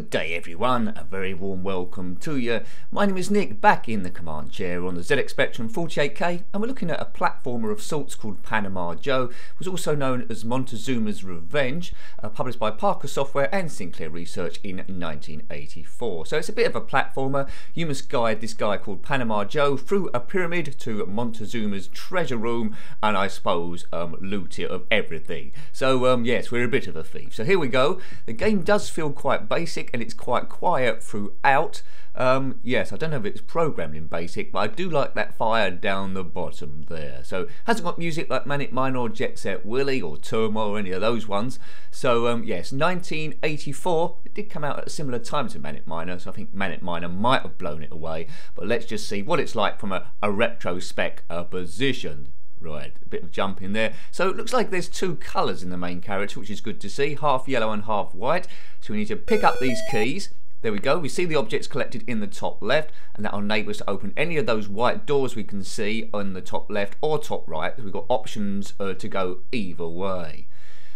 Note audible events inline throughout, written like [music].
Good day everyone, a very warm welcome to you. My name is Nick, back in the command chair on the ZX Spectrum 48K and we're looking at a platformer of sorts called Panama Joe, was also known as Montezuma's Revenge, uh, published by Parker Software and Sinclair Research in 1984. So it's a bit of a platformer, you must guide this guy called Panama Joe through a pyramid to Montezuma's treasure room and I suppose um, loot it of everything. So um, yes, we're a bit of a thief. So here we go, the game does feel quite basic and it's quite quiet throughout. Um, yes, I don't know if it's programmed in basic, but I do like that fire down the bottom there. So hasn't got music like Manic Miner or Jet Set Willy or Turmoil or any of those ones. So um, yes, 1984. It did come out at a similar time to Manic Miner, so I think Manic Miner might have blown it away. But let's just see what it's like from a, a retrospect uh, position. Right, a bit of jump in there. So it looks like there's two colours in the main character, which is good to see, half yellow and half white. So we need to pick up these keys. There we go, we see the objects collected in the top left and that will enable us to open any of those white doors we can see on the top left or top right. We've got options uh, to go either way.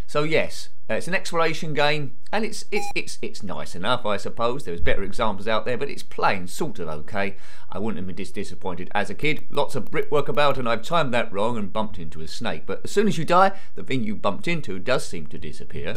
So yes, it's an exploration game, and it's it's it's it's nice enough, I suppose. There's better examples out there, but it's playing sort of okay. I wouldn't have been dis disappointed as a kid. Lots of brickwork about, and I've timed that wrong and bumped into a snake. But as soon as you die, the thing you bumped into does seem to disappear.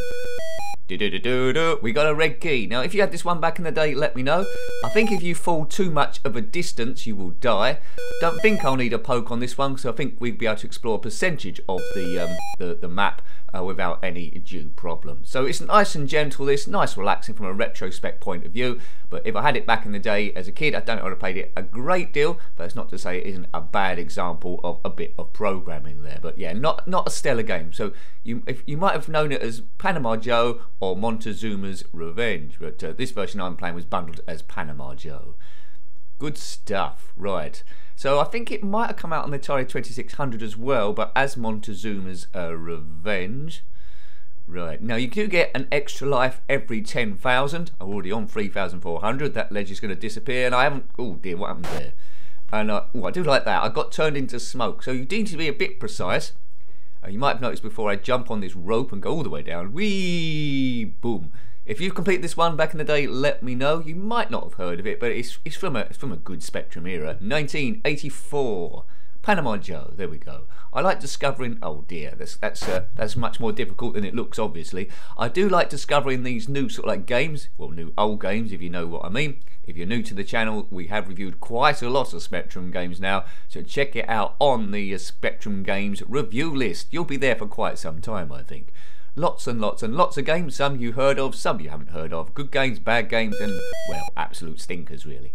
We got a red key. Now, if you had this one back in the day, let me know. I think if you fall too much of a distance, you will die. Don't think I'll need a poke on this one, so I think we'd be able to explore a percentage of the um, the, the map uh, without any due problem. So it's nice and gentle, this, nice relaxing from a retrospect point of view. But if I had it back in the day as a kid, I don't know I would have played it a great deal, but it's not to say it isn't a bad example of a bit of programming there. But yeah, not not a stellar game. So you if, you might have known it as Panama Joe or Montezuma's Revenge, but uh, this version I'm playing was bundled as Panama Joe. Good stuff, right. So I think it might have come out on the Atari 2600 as well, but as Montezuma's uh, Revenge. Right, now you do get an extra life every 10,000. I'm already on 3,400. That ledge is going to disappear, and I haven't. Oh dear, what happened there? And uh, oh, I do like that. I got turned into smoke. So you need to be a bit precise. Uh, you might have noticed before I jump on this rope and go all the way down. Whee! Boom. If you've completed this one back in the day, let me know. You might not have heard of it, but it's, it's, from, a, it's from a good Spectrum era. 1984. Panama Joe, there we go. I like discovering, oh dear, that's that's uh, that's much more difficult than it looks, obviously. I do like discovering these new sort of like games, well, new old games, if you know what I mean. If you're new to the channel, we have reviewed quite a lot of Spectrum games now, so check it out on the uh, Spectrum Games review list. You'll be there for quite some time, I think. Lots and lots and lots of games, some you heard of, some you haven't heard of. Good games, bad games, and, well, absolute stinkers, really.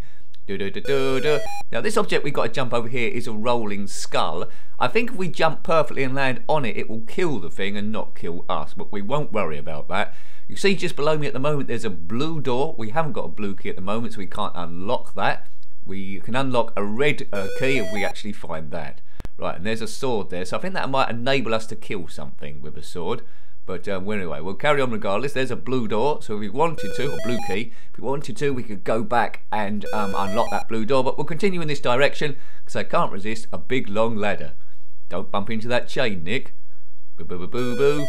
Now this object we've got to jump over here is a rolling skull. I think if we jump perfectly and land on it, it will kill the thing and not kill us, but we won't worry about that. You see just below me at the moment there's a blue door. We haven't got a blue key at the moment, so we can't unlock that. We can unlock a red uh, key if we actually find that. Right, and there's a sword there, so I think that might enable us to kill something with a sword. But um, anyway, we'll carry on regardless. There's a blue door, so if we wanted to, or blue key, if we wanted to, we could go back and um, unlock that blue door. But we'll continue in this direction, because I can't resist a big long ladder. Don't bump into that chain, Nick. Boo boo boo boo boo.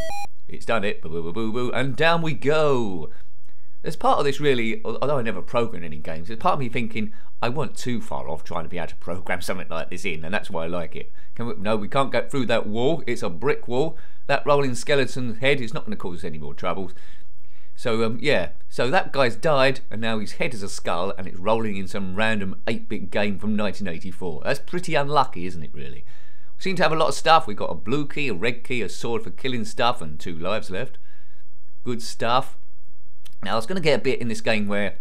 It's done it. Boo boo boo boo boo. And down we go. There's part of this really, although I never program any games, there's part of me thinking I wasn't too far off trying to be able to program [laughs] something like this in, and that's why I like it. We, no, we can't get through that wall. It's a brick wall. That rolling skeleton head is not going to cause us any more troubles. So um, yeah, so that guy's died, and now his head is a skull, and it's rolling in some random 8-bit game from 1984. That's pretty unlucky, isn't it? Really. We seem to have a lot of stuff. We've got a blue key, a red key, a sword for killing stuff, and two lives left. Good stuff. Now I was going to get a bit in this game where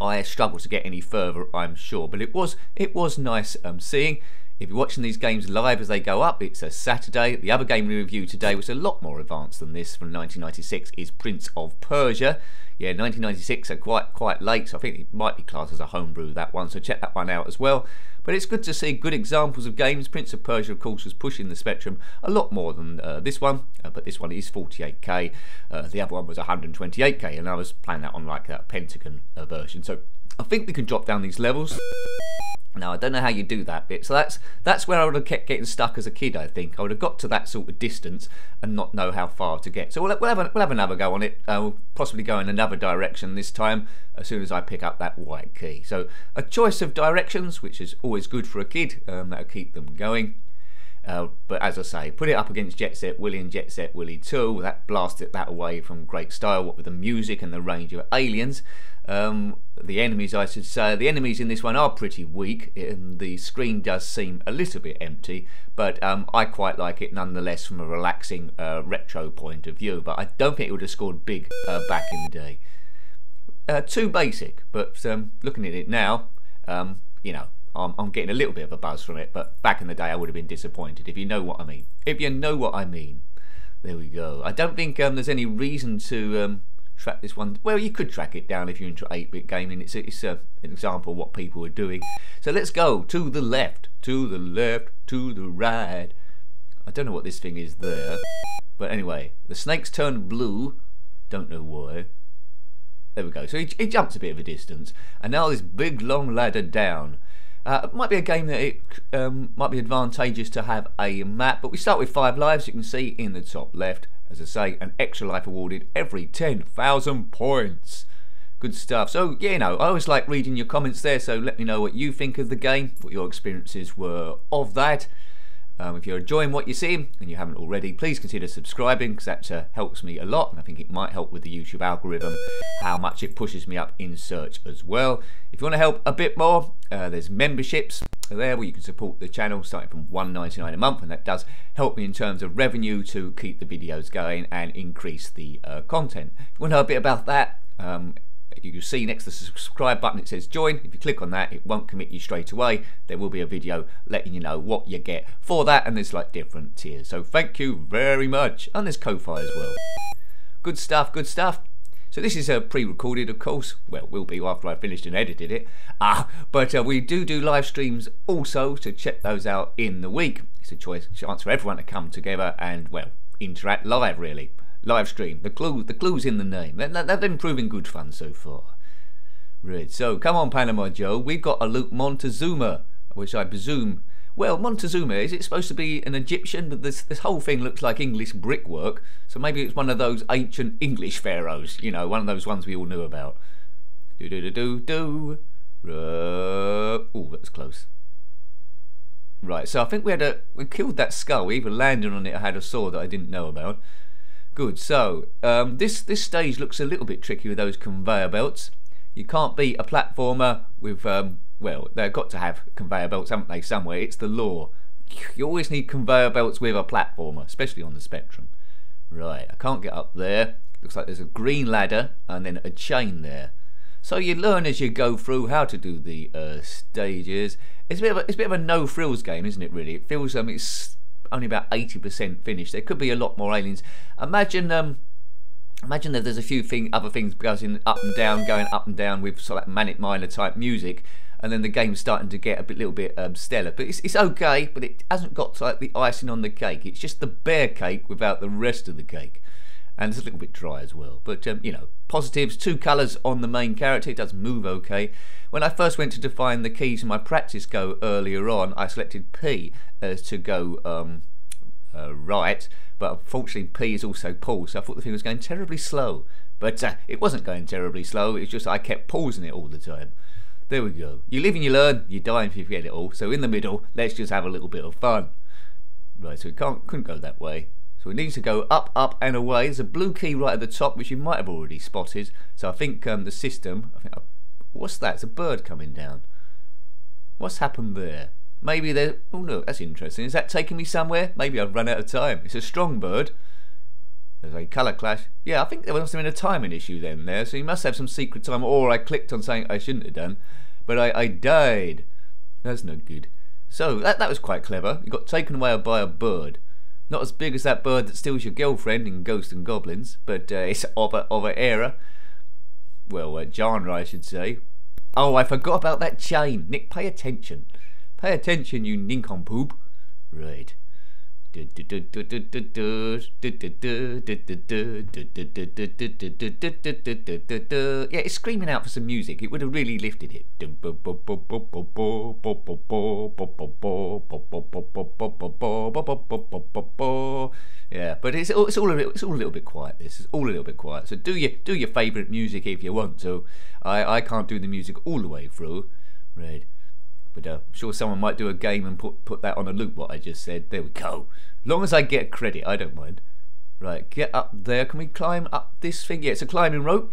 I struggled to get any further, I'm sure, but it was it was nice um, seeing. If you're watching these games live as they go up, it's a Saturday. The other game we review today was a lot more advanced than this from 1996 is Prince of Persia. Yeah, 1996 are quite quite late, so I think it might be classed as a homebrew that one, so check that one out as well. But it's good to see good examples of games. Prince of Persia, of course, was pushing the spectrum a lot more than uh, this one, uh, but this one is 48k. Uh, the other one was 128k, and I was playing that on like that Pentagon uh, version. So I think we can drop down these levels. Now I don't know how you do that bit. So that's that's where I would have kept getting stuck as a kid. I think I would have got to that sort of distance and not know how far to get. So we'll, we'll have a, we'll have another go on it. Uh, we'll possibly go in another direction this time as soon as I pick up that white key. So a choice of directions, which is always good for a kid. Um, that'll keep them going. Uh, but as I say, put it up against Jet Set Willy and Jet Set Willy 2, that blasted that away from great style, what with the music and the range of aliens. Um, the enemies, I should say, the enemies in this one are pretty weak. and the screen does seem a little bit empty, but um, I quite like it nonetheless from a relaxing uh, retro point of view. But I don't think it would have scored big uh, back in the day. Uh, too basic, but um, looking at it now, um, you know, I'm, I'm, getting a little bit of a buzz from it. But back in the day, I would have been disappointed if you know what I mean. If you know what I mean, there we go. I don't think um, there's any reason to um, track this one. Well, you could track it down if you're into 8-bit gaming. It's, it's a, an example of what people are doing. So let's go to the left, to the left, to the right. I don't know what this thing is there. But anyway, the snakes turn blue. Don't know why. There we go. So he, he jumps a bit of a distance. And now this big long ladder down. Uh, it might be a game that it um, might be advantageous to have a map, but we start with five lives. You can see in the top left, as I say, an extra life awarded every 10,000 points. Good stuff. So, yeah, you know, I always like reading your comments there, so let me know what you think of the game, what your experiences were of that. Um, if you're enjoying what you're seeing and you haven't already, please consider subscribing because that uh, helps me a lot and I think it might help with the YouTube algorithm, how much it pushes me up in search as well. If you want to help a bit more, uh, there's memberships there where you can support the channel starting from $1.99 a month and that does help me in terms of revenue to keep the videos going and increase the uh, content. If you want to know a bit about that, um, you see next to the subscribe button it says join. If you click on that it won't commit you straight away. There will be a video letting you know what you get for that and there's like different tiers. So thank you very much and there's Ko-Fi as well. Good stuff good stuff. So this is a uh, pre-recorded of course. Well will be after I finished and edited it. Ah but uh, we do do live streams also so check those out in the week. It's a choice chance for everyone to come together and well interact live really live stream. The clue, the clue's in the name. That, that, they've been proving good fun so far. Right, so come on, Panama Joe. We've got a Luke Montezuma, which I presume. Well, Montezuma, is it supposed to be an Egyptian? But this this whole thing looks like English brickwork. So maybe it's one of those ancient English pharaohs. You know, one of those ones we all knew about. Do do do do do. Uh, oh, that's close. Right, so I think we had a we killed that skull. We even landed on it. I had a sword that I didn't know about. Good. So um, this this stage looks a little bit tricky with those conveyor belts. You can't beat a platformer with um, well, they've got to have conveyor belts, haven't they? Somewhere. It's the law. You always need conveyor belts with a platformer, especially on the Spectrum. Right. I can't get up there. Looks like there's a green ladder and then a chain there. So you learn as you go through how to do the uh, stages. It's a bit of a, a bit of a no frills game, isn't it? Really, it feels um, it's only about 80% finished. There could be a lot more aliens. Imagine um, imagine that there's a few thing, other things going up and down, going up and down with sort of like Manic Miner type music, and then the game's starting to get a bit, little bit um, stellar. But it's, it's okay, but it hasn't got like the icing on the cake. It's just the bare cake without the rest of the cake. And it's a little bit dry as well. But, um, you know, positives, two colours on the main character. It does move okay. When I first went to define the keys in my practice go earlier on, I selected P as to go um, uh, right, but unfortunately P is also pause, so I thought the thing was going terribly slow. But uh, it wasn't going terribly slow, it's just I kept pausing it all the time. There we go. You live and you learn, you die if you forget it all. So in the middle, let's just have a little bit of fun. Right, so we can't couldn't go that way. So it needs to go up, up and away. There's a blue key right at the top, which you might have already spotted. So I think um, the system, I think What's that? It's a bird coming down. What's happened there? Maybe there. Oh no, that's interesting. Is that taking me somewhere? Maybe I've run out of time. It's a strong bird. There's a colour clash. Yeah, I think there must have been a timing issue then there. So you must have some secret time, or I clicked on something I shouldn't have done, but I, I died. That's no good. So that that was quite clever. You got taken away by a bird. Not as big as that bird that steals your girlfriend in Ghosts and Goblins, but uh, [laughs] it's of a, of an era well, uh, genre, I should say. Oh, I forgot about that chain. Nick, pay attention. Pay attention, you nincompoop. Right. Yeah, it's screaming out for some music. It would have really lifted it. Yeah, but it's all, it's all a little, it's all a little bit quiet. This is all a little bit quiet. So do your do your favourite music if you want to. I I can't do the music all the way through. Right. But uh, I'm sure someone might do a game and put put that on a loop. What I just said. There we go. As long as I get credit, I don't mind. Right, get up there. Can we climb up this thing? Yeah, it's a climbing rope.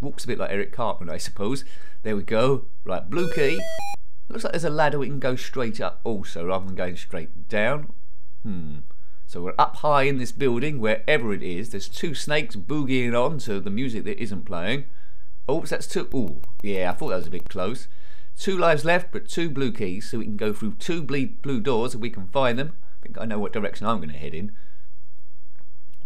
Walks a bit like Eric Cartman, I suppose. There we go. Right, blue key. Looks like there's a ladder we can go straight up also, rather than going straight down. Hmm. So we're up high in this building, wherever it is. There's two snakes boogieing on to the music that isn't playing. Oops, that's too... Ooh, yeah, I thought that was a bit close. Two lives left, but two blue keys, so we can go through two blue doors if we can find them. I think I know what direction I'm going to head in.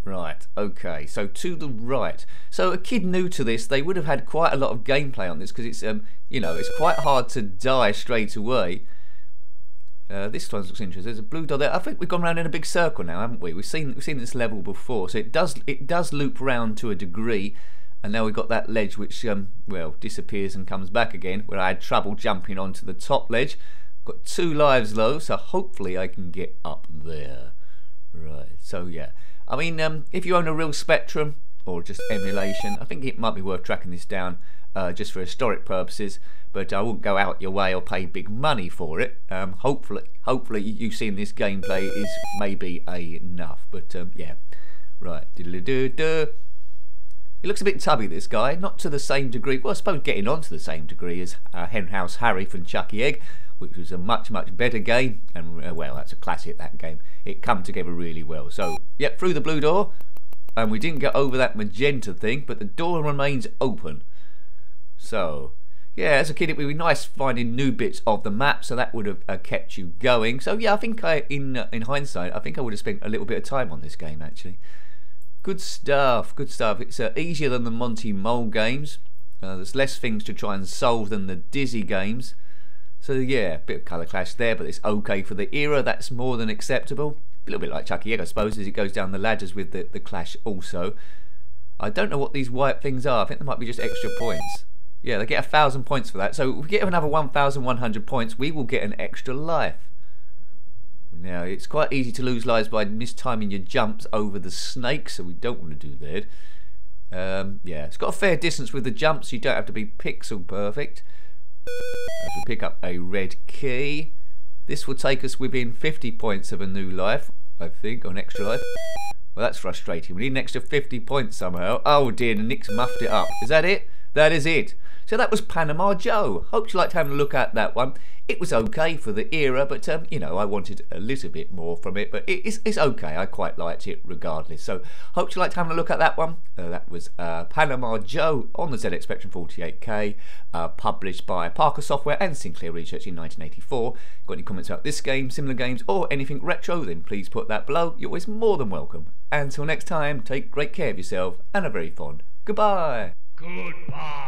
Right, okay, so to the right. So a kid new to this, they would have had quite a lot of gameplay on this because it's, um, you know, it's quite hard to die straight away. Uh, this one looks interesting. There's a blue dot there. I think we've gone around in a big circle now, haven't we? We've seen we've seen this level before, so it does it does loop round to a degree and now we've got that ledge which um, well disappears and comes back again where I had trouble jumping onto the top ledge. Got two lives low so hopefully I can get up there. Right so yeah. I mean um, if you own a real Spectrum or just emulation I think it might be worth tracking this down uh, just for historic purposes but I wouldn't go out your way or pay big money for it. Um, hopefully hopefully you've seen this gameplay is maybe enough but um, yeah. Right he looks a bit tubby, this guy, not to the same degree, well, I suppose getting on to the same degree as uh, Henhouse Harry from Chuckie Egg, which was a much, much better game, and uh, well, that's a classic, that game. It come together really well. So, yep, through the blue door, and we didn't get over that magenta thing, but the door remains open. So, yeah, as a kid, it would be nice finding new bits of the map, so that would have uh, kept you going. So, yeah, I think I, in uh, in hindsight, I think I would have spent a little bit of time on this game actually. Good stuff, good stuff. It's uh, easier than the Monty Mole games. Uh, there's less things to try and solve than the Dizzy games. So yeah, a bit of colour clash there, but it's okay for the era. That's more than acceptable. A little bit like Chuckie Egg, I suppose, as it goes down the ladders with the, the clash also. I don't know what these white things are. I think they might be just extra points. Yeah, they get a thousand points for that. So if we get another 1,100 points, we will get an extra life. Now, it's quite easy to lose lives by mistiming your jumps over the snake, so we don't want to do that. Um, yeah, it's got a fair distance with the jumps, you don't have to be pixel perfect. As we pick up a red key, this will take us within 50 points of a new life, I think, or an extra life. Well, that's frustrating. We need an extra 50 points somehow. Oh dear, Nick's muffed it up. Is that it? That is it. So that was Panama Joe. Hope you liked having a look at that one. It was okay for the era, but um, you know I wanted a little bit more from it. But it's, it's okay. I quite liked it regardless. So hope you liked having a look at that one. Uh, that was uh, Panama Joe on the ZX Spectrum 48K, uh, published by Parker Software and Sinclair Research in 1984. Got any comments about this game, similar games, or anything retro? Then please put that below. You're always more than welcome. Until next time, take great care of yourself and a very fond goodbye. Goodbye.